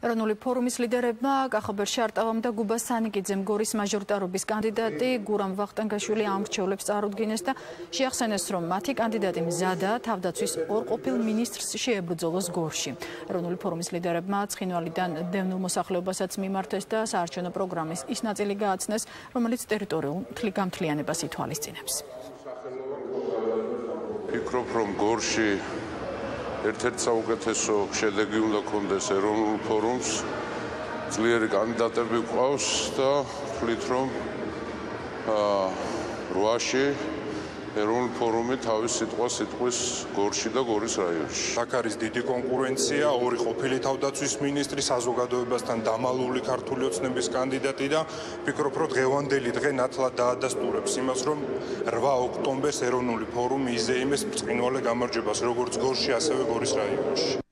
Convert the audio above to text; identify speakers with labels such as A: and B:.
A: ეროვნული ფორუმის ლიდერებმა კახაბერ შარტავამ და გუბა სანიკიძემ გორის მაჟორიტარობის კანდიდატი გურამ ვახტანგაშვილი ამრჩევლებს წარუდგინეს და შეახსენეს, რომ მათი კანდიდატი მზადა თავდაცვის ორყოფილ მინისტრს შეებრძოლოს გორში. ეროვნული ფორუმის ლიდერებმა ცხინვალიდან დევნილ მოსახლეობასაც მიმართეს და საარჩევნო პროგრამის ის ნაწილი გააცნეს, რომელიც ტერიტორიულ თლიგამთლიანებას ითვალისწინებს.
B: ფიქრობ, რომ გორში ერთ-ერთი საუკეთესო შედეგი უნდა კონდეს ეროვნულ ფორუმს. ძლიერი კანდიდატები ყავს და ვთვლით რომ აა 8-ში ეროვნულ ფორუმი თავის სიტყვას იტყვის გორში და გორის რაიონში.
C: აქ არის დიდი კონკურენცია, ორი ყოფილი თავდაცვის მინისტრი, საზოგადოებასთან დამალული ქართული ოცნების კანდიდატი და ვფიქრობ, რომ დღევანდელი დღე ნათლად დაადასტურებს იმას, რომ 8 ოქტომბერს ეროვნული ფორუმი იზეიმეს ბრწყინვალე გამარჯვებას როგორც გორში, ასევე გორის რაიონში.